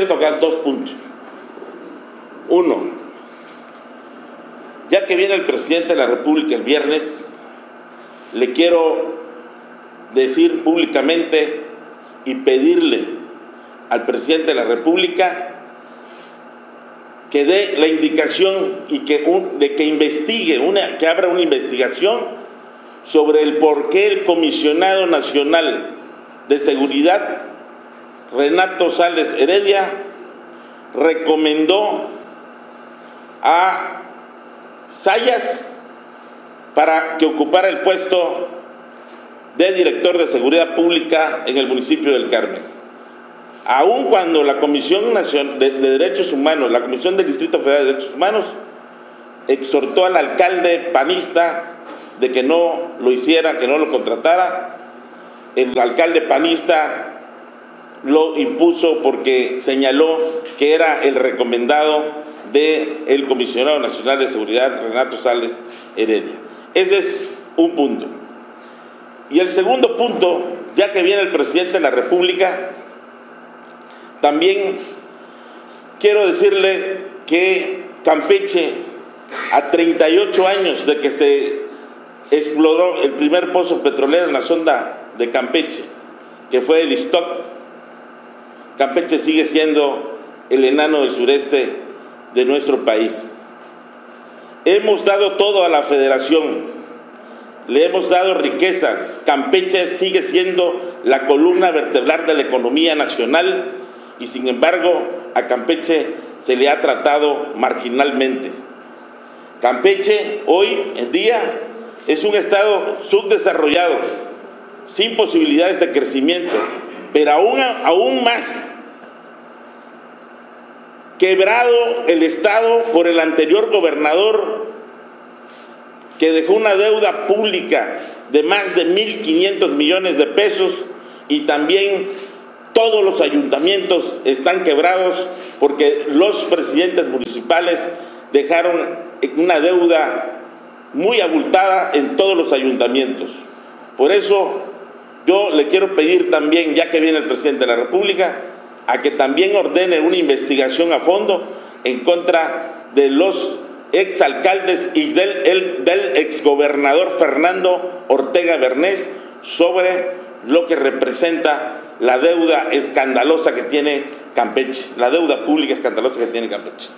Quiero tocar dos puntos. Uno, ya que viene el presidente de la República el viernes, le quiero decir públicamente y pedirle al presidente de la República que dé la indicación y que, de que investigue, una, que abra una investigación sobre el por qué el comisionado nacional de seguridad, Renato Sales Heredia, recomendó a Sayas para que ocupara el puesto de director de seguridad pública en el municipio del Carmen. Aun cuando la Comisión Nacional de, Derechos Humanos, la Comisión del Distrito Federal de Derechos Humanos, exhortó al alcalde panista de que no lo hiciera, que no lo contratara, el alcalde panista lo impuso porque señaló que era el recomendado del el comisionado nacional de seguridad Renato Sales Heredia. Ese es un punto. Y el segundo punto, ya que viene el presidente de la República, también quiero decirle que Campeche, a 38 años de que se exploró el primer pozo petrolero en la sonda de Campeche, que fue el Istoc, Campeche sigue siendo el enano del sureste de nuestro país. Hemos dado todo a la federación, le hemos dado riquezas. Campeche sigue siendo la columna vertebral de la economía nacional y sin embargo a Campeche se le ha tratado marginalmente. Campeche hoy en día es un estado subdesarrollado, sin posibilidades de crecimiento, pero aún, aún más quebrado el estado por el anterior gobernador que dejó una deuda pública de más de 1.500 millones de pesos y también todos los ayuntamientos están quebrados porque los presidentes municipales dejaron una deuda muy abultada en todos los ayuntamientos. Por eso yo le quiero pedir también, ya que viene el presidente de la República, a que también ordene una investigación a fondo en contra de los exalcaldes y del, el, del exgobernador Fernando Ortega Bernés sobre lo que representa la deuda escandalosa que tiene Campeche, la deuda pública escandalosa que tiene Campeche.